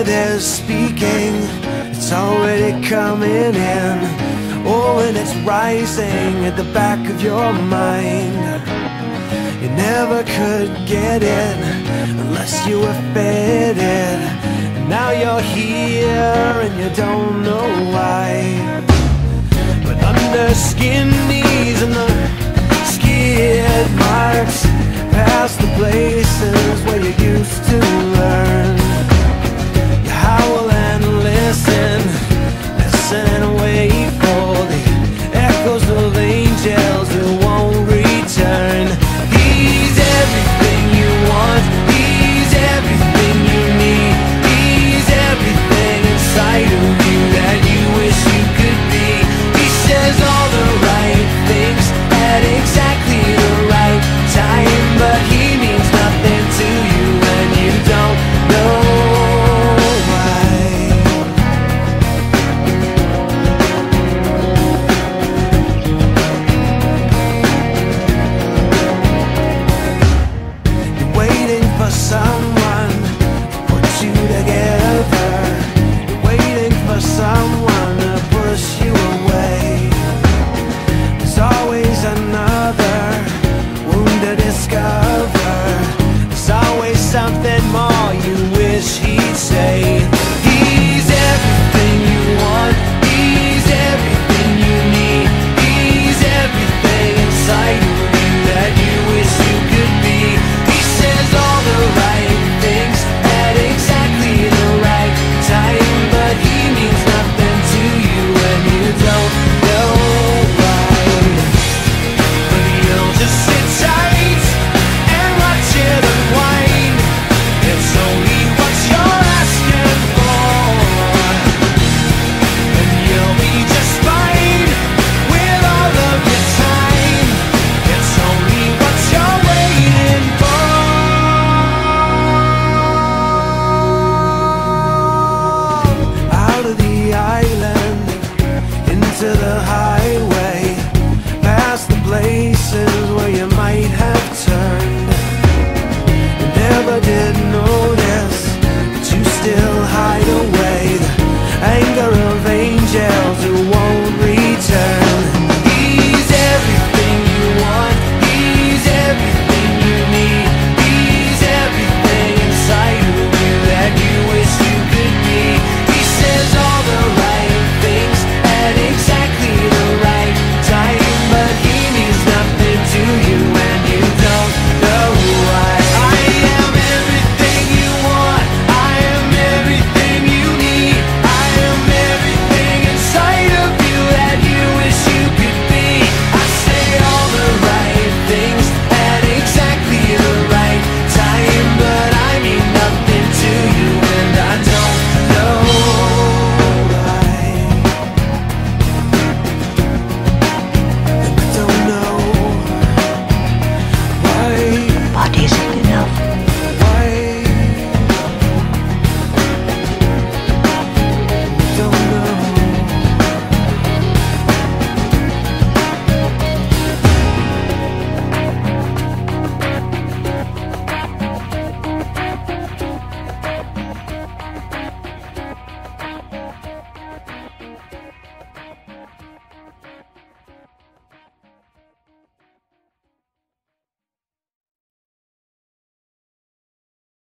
where there's speaking, it's already coming in. Oh, and it's rising at the back of your mind. You never could get it unless you were fed it. And now you're here and you don't know why. But under skin knees and the skid marks past the blade.